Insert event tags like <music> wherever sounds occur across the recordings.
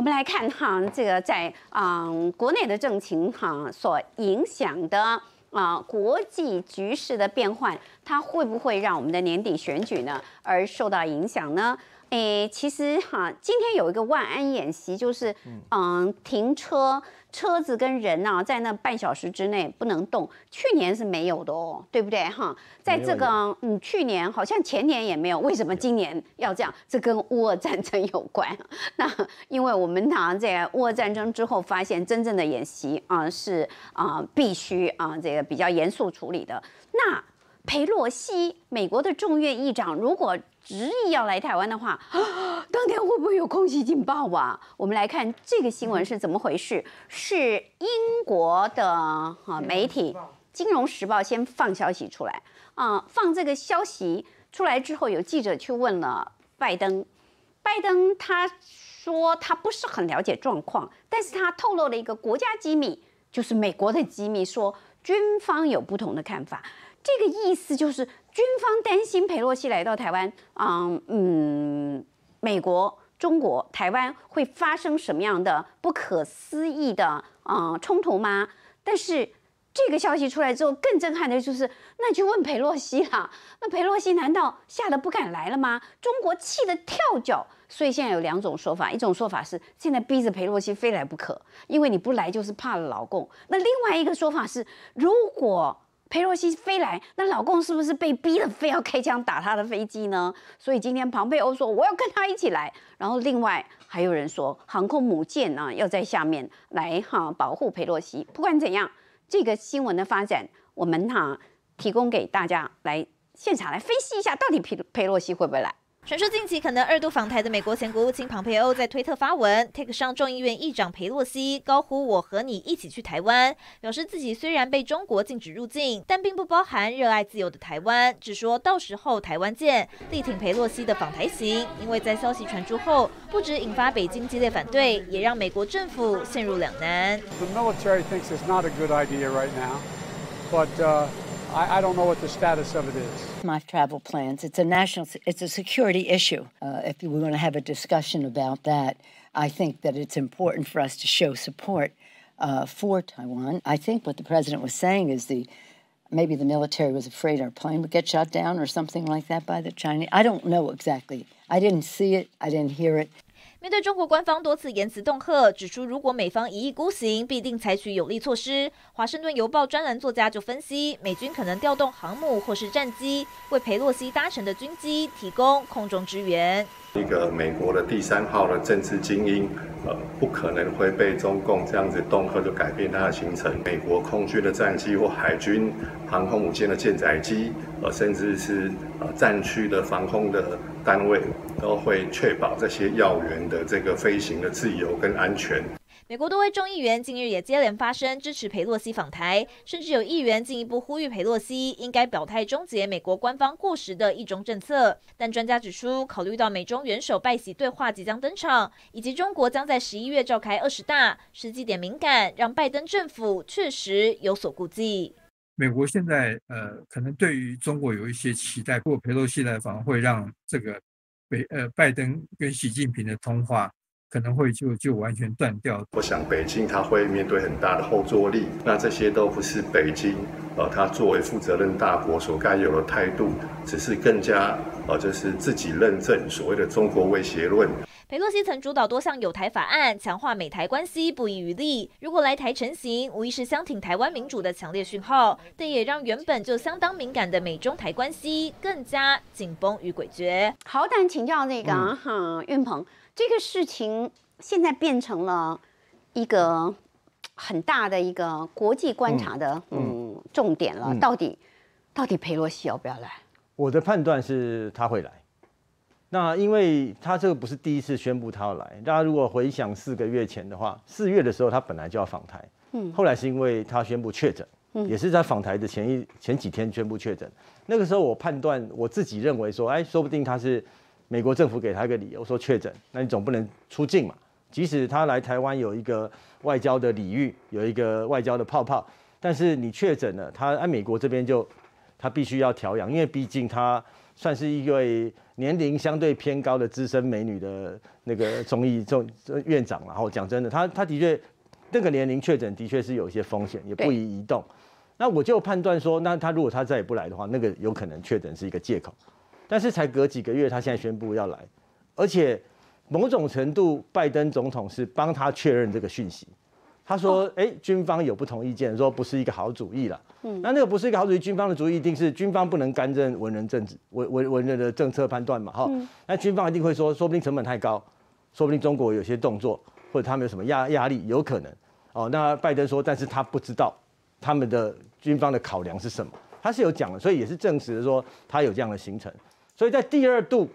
我们来看哈，这个在嗯国内的政情哈所影响的啊国际局势的变换，它会不会让我们的年底选举呢而受到影响呢？诶，其实哈，今天有一个万安演习，就是嗯停车。车子跟人呐，在那半小时之内不能动。去年是没有的哦，对不对哈？在这个嗯，去年好像前年也没有。为什么今年要这样？这跟乌俄战争有关。<laughs> 那因为我们呢，在乌俄战争之后，发现真正的演习啊是啊必须啊这个比较严肃处理的。那佩洛西，美国的众院议长，如果执意要来台湾的话，啊 <gasps> 当天会不会有空袭警报啊？我们来看这个新闻是怎么回事？是英国的哈媒体《金融时报》先放消息出来啊，放这个消息出来之后，有记者去问了拜登，拜登他说他不是很了解状况，但是他透露了一个国家机密，就是美国的机密，说军方有不同的看法。这个意思就是，军方担心佩洛西来到台湾，嗯嗯，美国、中国、台湾会发生什么样的不可思议的啊冲突吗？但是这个消息出来之后，更震撼的就是，那就问佩洛西了。那佩洛西难道吓得不敢来了吗？中国气得跳脚。所以现在有两种说法，一种说法是现在逼着佩洛西非来不可，因为你不来就是怕了老公。那另外一个说法是，如果佩洛西飞来，那老公是不是被逼的非要开枪打他的飞机呢？<laughs> 所以今天庞佩欧说我要跟他一起来，然后另外还有人说航空母舰呢要在下面来哈保护佩洛西。不管怎样，这个新闻的发展，我们哈提供给大家来现场来分析一下，到底佩佩洛西会不会来。传说近期可能二度访台的美国前国务卿庞佩欧在推特发文，take 上众议院议长佩洛西，高呼“我和你一起去台湾”，表示自己虽然被中国禁止入境，但并不包含热爱自由的台湾，只说到时候台湾见，力挺佩洛西的访台行。因为在消息传出后，不止引发北京激烈反对，也让美国政府陷入两难。The military thinks it's not a good idea right now, but. I, I, don't know what the status of it is. My travel plans. It's a national. It's a security issue. Uh, if we want to have a discussion about that, I think that it's important for us to show support uh, for Taiwan. I think what the president was saying is the maybe the military was afraid our plane would get shot down or something like that by the Chinese. I don't know exactly. I didn't see it. I didn't hear it. 面对中国官方多次言辞恫吓，指出如果美方一意孤行，必定采取有力措施。华盛顿邮报专栏作家就分析，美军可能调动航母或是战机，为佩洛西搭乘的军机提供空中支援。一个美国的第三号的政治精英，呃，不可能会被中共这样子恫吓就改变它的行程。美国空军的战机或海军航空母舰的舰载机，呃，甚至是呃战区的防空的单位，都会确保这些要员的这个飞行的自由跟安全。美国多位众议员近日也接连发声支持佩洛西访台，甚至有议员进一步呼吁佩洛西应该表态终结美国官方过时的一中政策。但专家指出，考虑到美中元首拜习对话即将登场，以及中国将在十一月召开二十大，时机点敏感，让拜登政府确实有所顾忌。美国现在呃，可能对于中国有一些期待，不过佩洛西来访会让这个北呃拜登跟习近平的通话。可能会就就完全断掉。我想北京它会面对很大的后坐力，那这些都不是北京，呃，他作为负责任大国所该有的态度，只是更加呃，就是自己认证所谓的中国威胁论。佩洛西曾主导多项有台法案，强化美台关系，不遗余力。如果来台成行，无疑是相挺台湾民主的强烈讯号，但也让原本就相当敏感的美中台关系更加紧绷与诡谲。好，但请教那个哈运鹏。这个事情现在变成了一个很大的一个国际观察的嗯重点了。到底到底佩洛西要不要来？我的判断是他会来。那因为他这个不是第一次宣布他要来。大家如果回想四个月前的话，四月的时候他本来就要访台，嗯，后来是因为他宣布确诊，嗯，也是在访台的前一前几天宣布确诊。那个时候我判断我自己认为说，哎，说不定他是。美国政府给他一个理由说确诊，那你总不能出境嘛？即使他来台湾有一个外交的礼遇，有一个外交的泡泡，但是你确诊了，他按美国这边就他必须要调养，因为毕竟他算是一位年龄相对偏高的资深美女的那个中医中院长然后讲真的，他他的确那个年龄确诊的确是有一些风险，也不宜移动。那我就判断说，那他如果他再也不来的话，那个有可能确诊是一个借口。但是才隔几个月，他现在宣布要来，而且某种程度，拜登总统是帮他确认这个讯息。他说：“哎，军方有不同意见，说不是一个好主意了。嗯，那那个不是一个好主意，军方的主意一定是军方不能干政文人政治文文文人的政策判断嘛？哈，那军方一定会说，说不定成本太高，说不定中国有些动作或者他们有什么压压力，有可能。哦，那拜登说，但是他不知道他们的军方的考量是什么，他是有讲的，所以也是证实的说他有这样的行程。所以在第二度，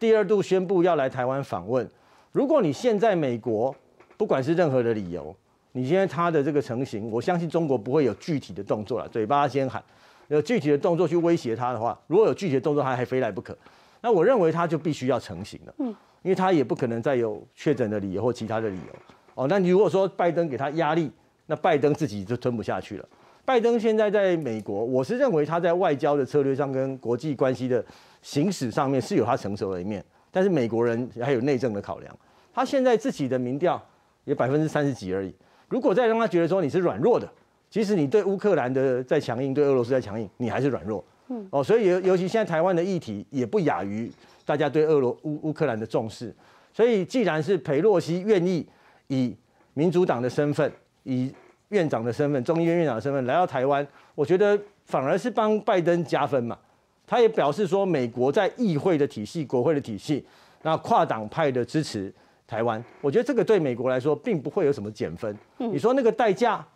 第二度宣布要来台湾访问，如果你现在美国不管是任何的理由。”你现在他的这个成型，我相信中国不会有具体的动作了，嘴巴先喊，有具体的动作去威胁他的话，如果有具体的动作，他还非来不可。那我认为他就必须要成型了，嗯，因为他也不可能再有确诊的理由或其他的理由。哦，那你如果说拜登给他压力，那拜登自己就吞不下去了。拜登现在在美国，我是认为他在外交的策略上跟国际关系的行使上面是有他成熟的一面，但是美国人还有内政的考量，他现在自己的民调也百分之三十几而已。如果再让他觉得说你是软弱的，即使你对乌克兰的在强硬，对俄罗斯在强硬，你还是软弱。嗯，哦，所以尤尤其现在台湾的议题也不亚于大家对俄罗乌乌克兰的重视。所以既然是裴洛西愿意以民主党的身份，以院长的身份，众议院院长的身份来到台湾，我觉得反而是帮拜登加分嘛。他也表示说，美国在议会的体系、国会的体系，那跨党派的支持。台湾，我觉得这个对美国来说并不会有什么减分。你说那个代价，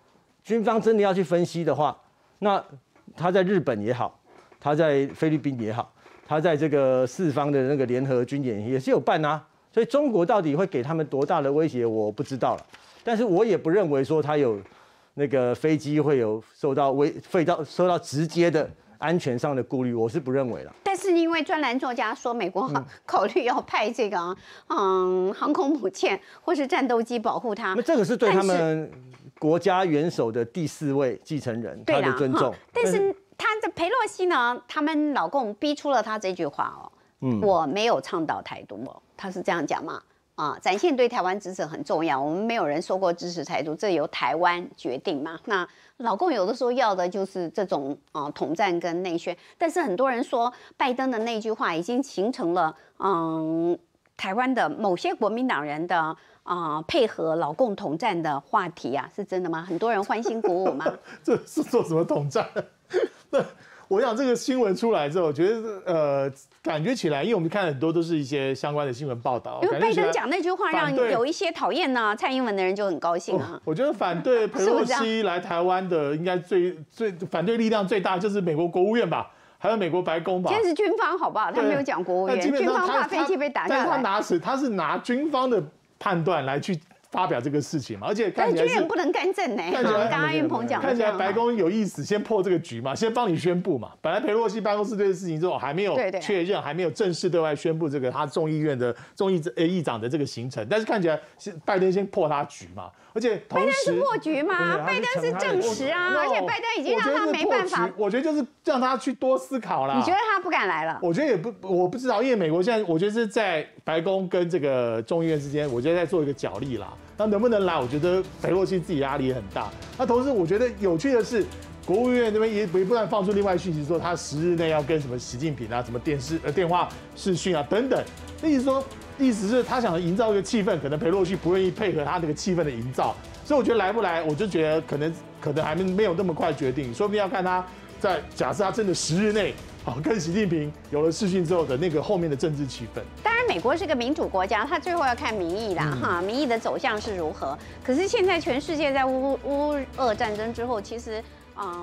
军方真的要去分析的话，那他在日本也好，他在菲律宾也好，他在这个四方的那个联合军演也是有办啊。所以中国到底会给他们多大的威胁，我不知道了。但是我也不认为说他有那个飞机会有受到威，会到受到直接的。安全上的顾虑，我是不认为了。但是因为专栏作家说，美国考虑要派这个嗯航空母舰或是战斗机保护他，那这个是对他们国家元首的第四位继承人他的尊重。但是他的佩洛西呢，他们老公逼出了他这句话哦，嗯，我没有倡导台独哦，他是这样讲嘛？啊，展现对台湾支持很重要。我们没有人说过支持台独，这由台湾决定嘛？那老共有的时候要的就是这种啊统战跟内宣。但是很多人说，拜登的那句话已经形成了嗯台湾的某些国民党人的啊配合老共统战的话题啊，是真的吗？很多人欢欣鼓舞吗？<laughs> 这是做什么统战？那 <laughs> 我想这个新闻出来之后，我觉得呃。感觉起来，因为我们看很多都是一些相关的新闻报道。因为拜登讲那句话，让有一些讨厌呢蔡英文的人就很高兴啊。我觉得反对 <laughs> 佩洛西来台湾的，应该最最反对力量最大就是美国国务院吧，还有美国白宫吧。今天是军方，好不好？他没有讲国务院，军方怕飞机被打下来。但他拿是他是拿军方的判断来去。发表这个事情嘛，而且看起来军人不能干政呢。看起来刚刚云鹏讲，看起来白宫有意思，先破这个局嘛，先帮你宣布嘛。本来裴洛西办公室这个事情之后还没有确认，还没有正式对外宣布这个他众议院的众议呃议长的这个行程，但是看起来是拜登先破他局嘛。而且拜登是破局吗？拜登是证实啊，而且拜登已经让他没办法。我觉得就是让他去多思考啦。你觉得他不敢来了？我觉得也不，我不知道，因为美国现在我觉得是在白宫跟这个众议院之间，我觉得在做一个角力啦。那能不能来？我觉得裴洛西自己压力也很大。那同时，我觉得有趣的是，国务院那边也也不断放出另外讯息，说他十日内要跟什么习近平啊、什么电视呃电话视讯啊等等。那意思说。意思是他想营造一个气氛，可能裴洛西不愿意配合他那个气氛的营造，所以我觉得来不来，我就觉得可能可能还没没有那么快决定，说不定要看他在假设他真的十日内好跟习近平有了视讯之后的那个后面的政治气氛。美国是个民主国家，他最后要看民意啦，哈，民意的走向是如何。可是现在全世界在乌乌俄战争之后，其实啊。